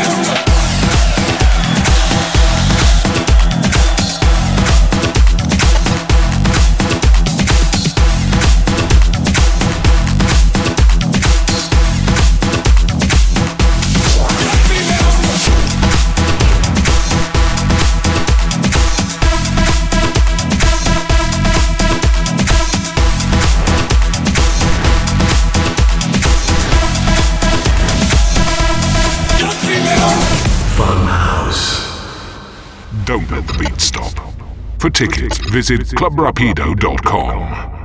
Damn. Don't let the beat stop. For tickets, visit clubrapido.com.